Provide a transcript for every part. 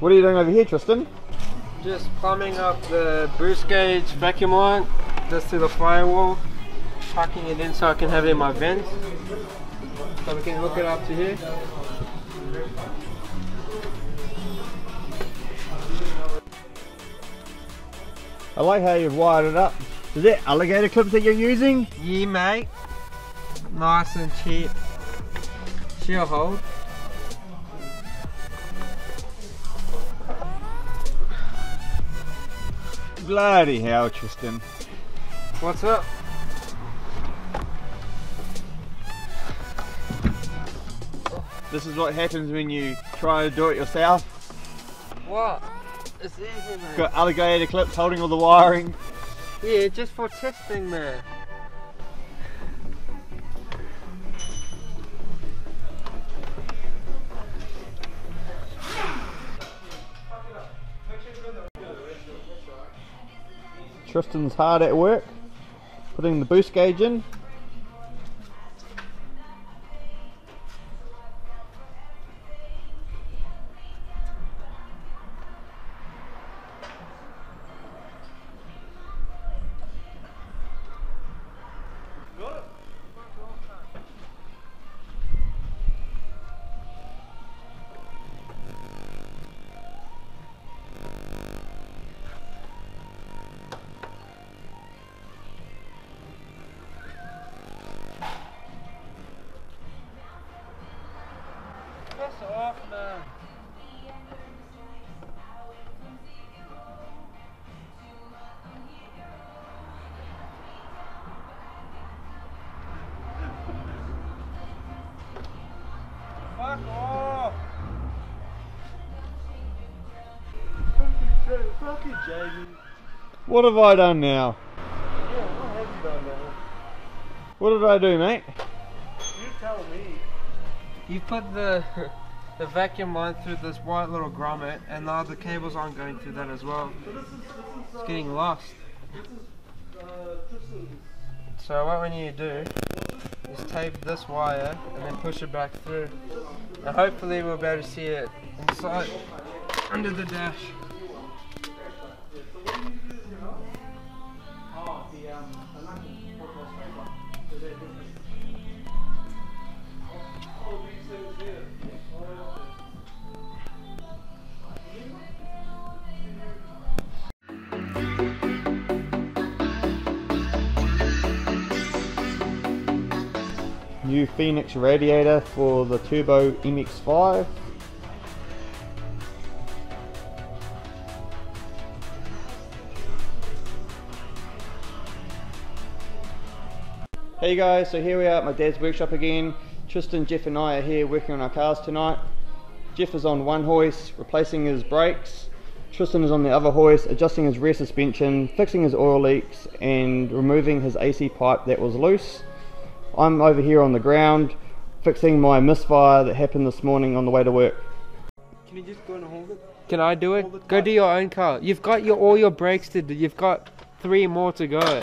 What are you doing over here, Trystan? Just plumbing up the boost gauge vacuum line just to the firewall, tucking it in so I can have it in my vents. So we can hook it up to here. I like how you've wired it up. Is that alligator clips that you're using? Yeah, mate. Nice and cheap. She'll hold. Bloody hell, Trystan. What's up? This is what happens when you try to do it yourself. What? It's easy, man. Got alligator clips holding all the wiring. Yeah, just for testing, man. Trystan's hard at work, putting the boost gauge in. Fucking Jamie. What have I done now? Yeah, what have you done now? What did I do, mate? You tell me. You put the the vacuum line through this white little grommet, and now the cables aren't going through that as well. It's getting lost. So what we need to do is tape this wire and then push it back through. And hopefully we'll be able to see it inside under the dash. New Fenix radiator for the Turbo MX5. Hey guys, so here we are at my dad's workshop again. Trystan, Jeff and I are here working on our cars tonight. Jeff is on one hoist, replacing his brakes. Trystan is on the other hoist, adjusting his rear suspension, fixing his oil leaks and removing his AC pipe that was loose. I'm over here on the ground fixing my misfire that happened this morning on the way to work. Can you just go and hold it? Can I do it? it Go tight. do your own car. You've got your all your brakes to do. You've got three more to go.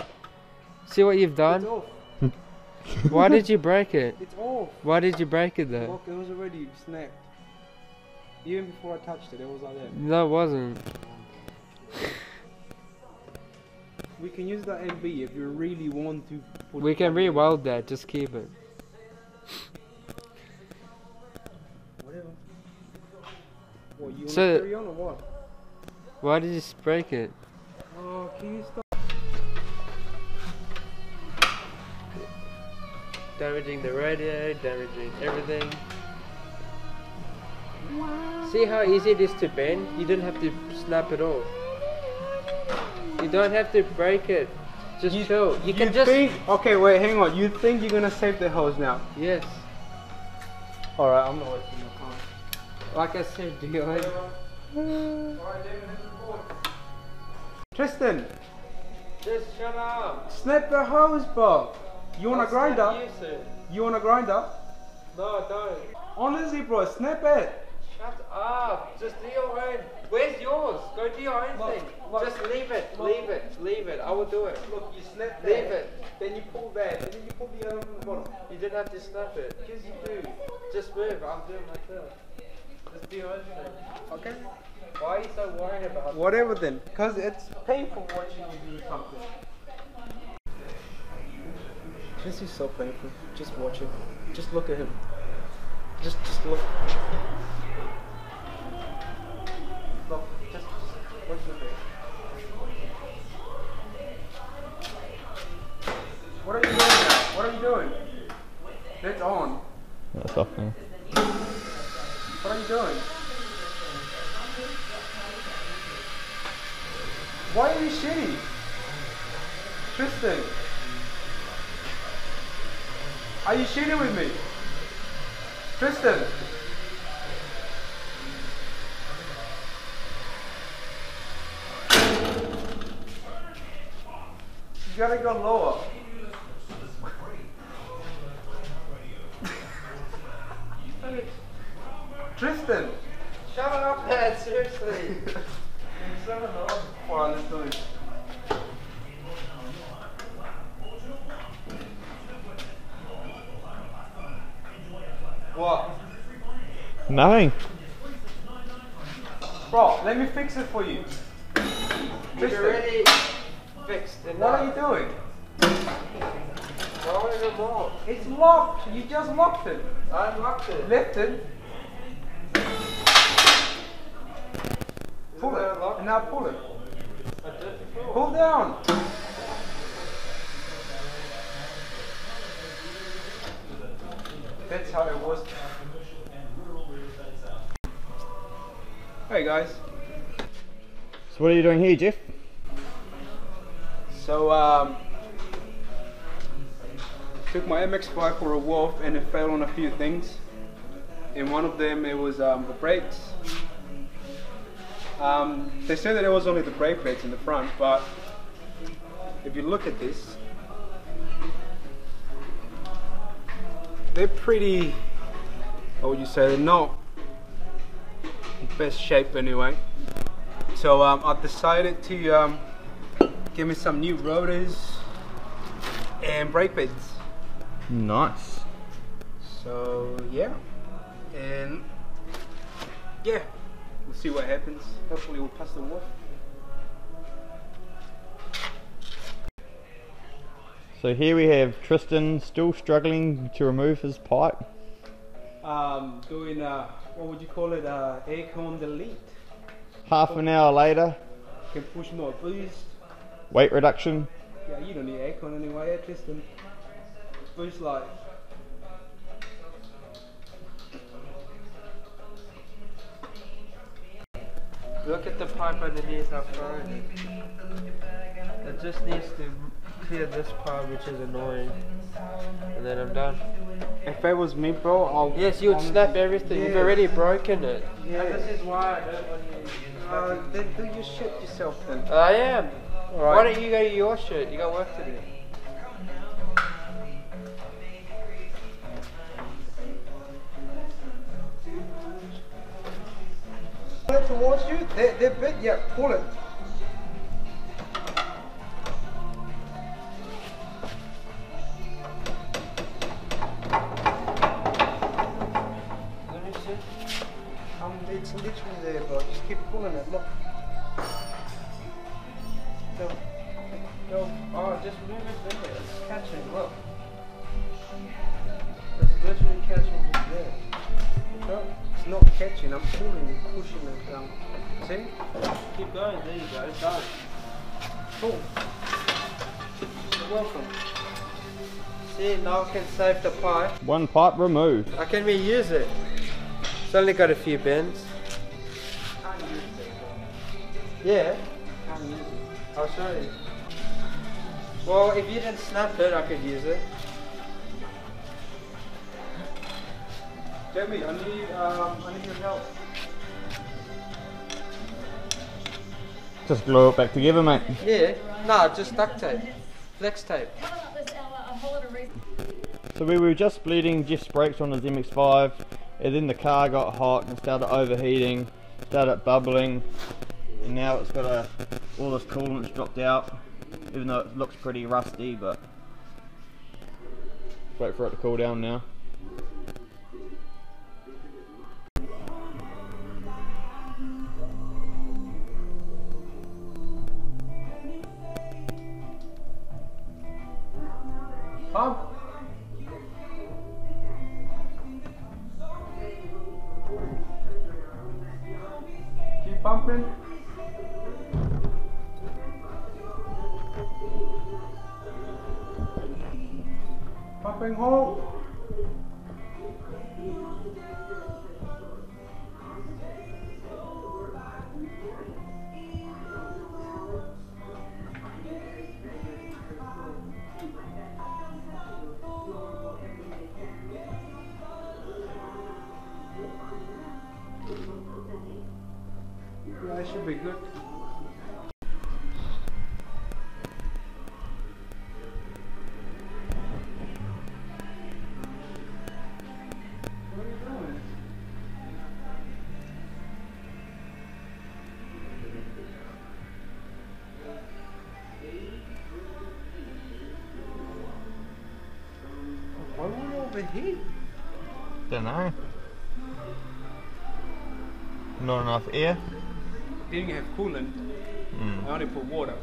See what you've It's done? Why did you break it? It's off. Why did you break it though? Look, it was already snapped. Even before I touched it, it was like that. No, it wasn't. We can use that MB if you really want to. Put We can re-weld that. Just keep it. Whatever. What, you want So- to carry on or what? Why did you break it? Oh, can you stop? Damaging the radio, damaging everything. See how easy it is to bend? You don't have to snap it off. You don't have to break it. Just You- chill. You can just think? Okay, wait, hang on. You think you're gonna save the hose now? yes. All right, I'm not wasting your time. Like I said, own. Trystan, Just shut up. snap the hose, bro. You want a I'll snap grinder? You, soon. You want a grinder? No, don't. Honestly, bro, snap it. Shut up. Just do your own. Where's yours? Go do your own Look, thing. look, Just leave it. look. Leave it. Leave it. I will do it. Look, you snap that. Leave it. Then you pull that, and then you pull the other one from the bottom. You didn't have to snap it. Yes, you do. Just move. I'll do it myself. Just do your own thing. Okay? Why are you so worried about Whatever then, because it's painful watching you do something. This is so painful. Just watch it. Just look at him. Just, just look. Look, just, just look at. What are you doing now? What are you doing? That's on. That's off now. What are you doing? Why are you shitty? Trystan. Are you shitting with me? Trystan. You gotta go lower. Trystan. Shut up, man, seriously. On, let's do it. What? Nothing. Bro, let me fix it for you. It's Trystan, already fixed. And what are you doing? Why would it more? It's locked. You just locked it. I unlocked it. Lift it. Pull it. locked? And now pull it. I did. Pull down. That's how it was. Hey guys. So what are you doing here, Jeff? So um, took my MX-5 for a walk and it failed on a few things. And one of them it was um, the brakes. Um, they said that it was only the brake pads in the front, but if you look at this, they're pretty. What would you say? They're not in best shape anyway. So um, I've decided to um, give me some new rotors and brake pads. Nice. So yeah, and yeah, we'll see what happens. Hopefully we'll pass the water. So here we have Trystan still struggling to remove his pipe. Um, doing uh, what would you call it? Uh, aircon delete. Half an hour later, Can push more boost. weight reduction. Yeah, you don't need aircon anyway, yeah, Trystan. Boost light. Look at the pipe underneath how far it is. It just needs to clear this part, which is annoying. And then I'm done. If it was me, bro, I'll. Yes, you would snap everything. You've already broken it. Yeah. And this is why I don't want you Uh, then do your shit yourself then. I am. Alright. Why don't you go to your shit? You got work to do. Pull it towards you. They, they're big. Yeah, pull it. Go. Just move it there. It's catching. Look. It's literally catching just there. No, it's not catching. I'm pulling and pushing it down. See? Keep going. There you go. It's done. Pull. You're welcome. See, now I can save the pipe. One pipe removed. I can reuse it. It's only got a few bends. Can't use it. Yeah. Can't use it. I'll show you. Well, if you didn't snap it, I could use it. Jamie, I need um, I need your help. Just glue it back together, mate. Yeah. No, just duct tape. Flex tape. So we were just bleeding Jeff's brakes on his MX-5 and then the car got hot and started overheating, started bubbling and now it's got a, all this coolant's dropped out even though it looks pretty rusty, but... Wait for it to cool down now. Huh? Over here? Don't know. Not enough air. Didn't have coolant. Mm. I only put water.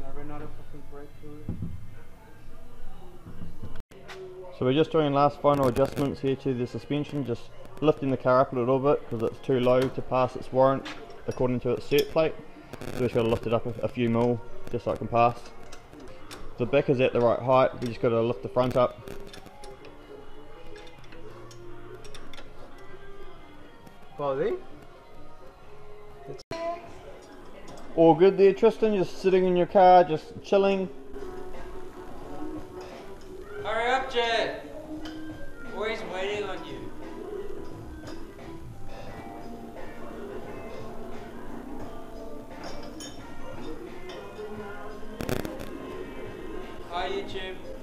Never another fucking breakthrough. So we're just doing last final adjustments here to the suspension, just lifting the car up a little bit because it's too low to pass its warrant according to its cert plate. So we just got to lift it up a, a few mil just so it can pass. The back is at the right height, we just got to lift the front up. Body? All good there Trystan, just sitting in your car, just chilling. Hurry up, Jed! YouTube.